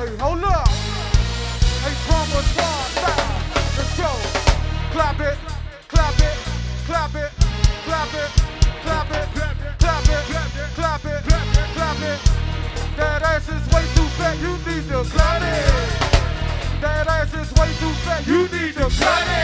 Hey, hold up. Hey, drummer, one, five. Let's go. Clap it, clap it, clap it, clap it, clap it, clap it, clap it, clap it. That ass is way too fat, you need to clap it. That ass is way too fat, you need to cut it.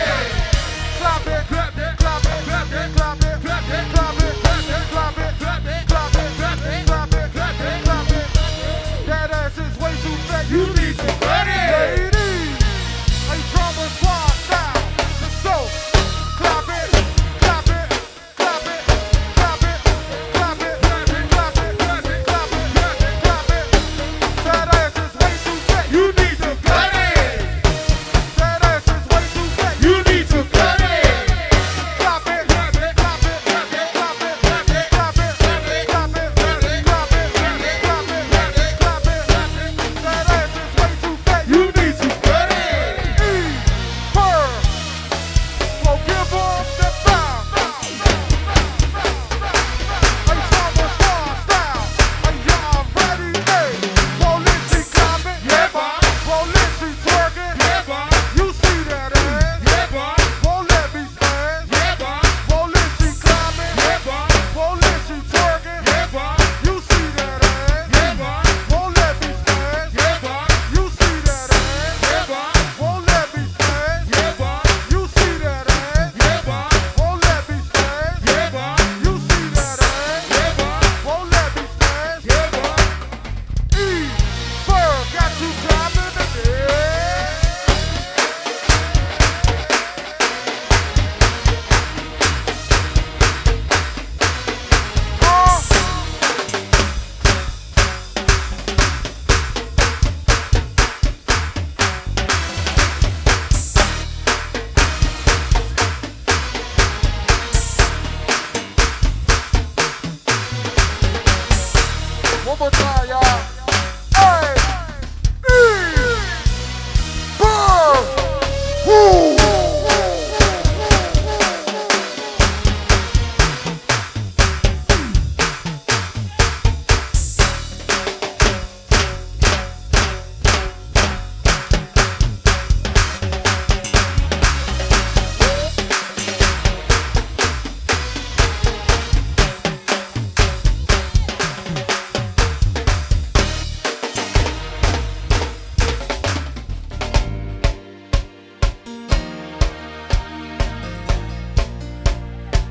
overtire, y'all.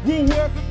will work to.